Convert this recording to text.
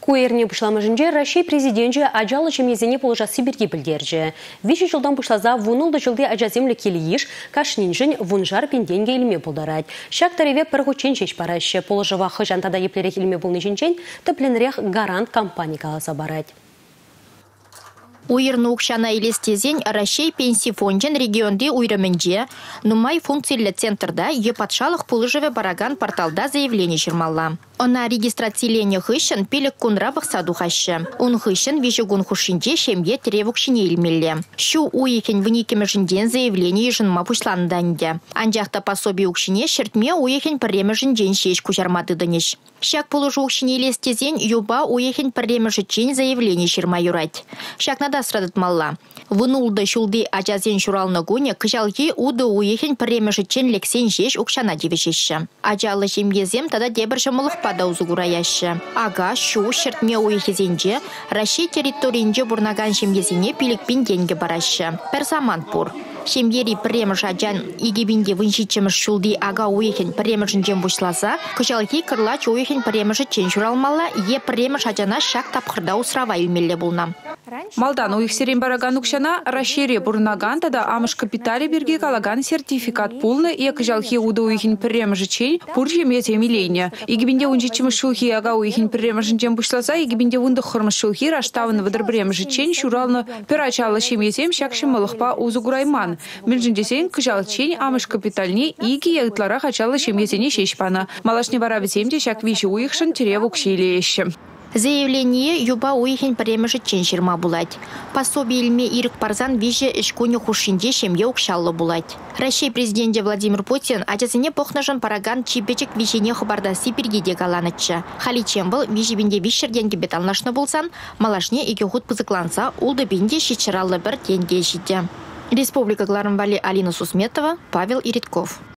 Куэрне пышламыжынже Россия президенті ажалы чемезене положа Сибирге білдерже. Виші жылдан пышламаза вунулды жылды ажаземлі келиеш, кашнинжін вунжар пенденге илме болдарад. Шак тареве пірғучен шеш парашы. Положыва хыжантада еплерек илме болны жінчен, тіпленірек гарант компания каласа барад. Уйырны укшана илестезен Рашей пенсий фонжен регионде уйрымынже, нумай функциялы центрда епатшалық пулыжеве бараган порталда заявление жырмалла. Она регистрацияление хыщен пилік кунрабық саду хашы. Он хыщен вежегун хушинже шемге теревукшине илмелле. Шу уехен вникеме жінден заявление жынма пушланданде. Анжақта пособие укшине шертме уехен пірреме жінден шеш кучармады дынеш. Шак пулыжу укшине илестезен юба уехен пірреме жычен заявление жырма юрать. Шак нада срадытмалла. Вынулды шулды ажазен шуралны гуне кыжалги уды уехен пірреме жычен лексен жеш укшана девешеші. Ажалы жемгезем тада дебір жымылық пада узугураяшы. Ага, шу, шертме уехезенже, Россия территориинже бурнаган шемгезене пиликпин деньги барашы. Персаман пур. Шемгери премыш аджан игебинде выншичемыш шулди ага уехен премышын жем бушласа, кышалхи кырлач уехен премышы чен журалмала, е премыш аджана шак тапқырда усрава илмелле булна. Малдан уйхсерен бараган укшана рашире бурнаган тада амыш капитали берге калаган сертификат пулны и кыжалхи уда уйхин премышы чен пуржи мете милейне. Игебинде унжичемыш шулхи ага уйхин премышын жем бушласа, игебинде унды хырмыш шулхи раштавын выдыр премышы чен шуралны пирачалы шеметем шакшым мылықпа узугурайман. Милжіндесен кыжал чен амыш капитальне иги ягытлара хачалы шемезене шешпана. Малашне бара бітемде шак виші уйхшын теревук шейлеші. Заявление юба уйхен премежі чен жирма булать. Пособие илме ирік парзан виже ішкуне хушинде шемге укшаллы булать. Россия президенті Владимир Путин ажазыне похнажын параган чипечек вишене хабарда Сибирге галанычы. Хали чембыл вижебінде вишерден кебет алнашны болсан, малашне иге худ пызыкланса, улды бенде шичыраллы бір тенге жиде. Республика Гларамбали Алина Сусметова, Павел Иритков.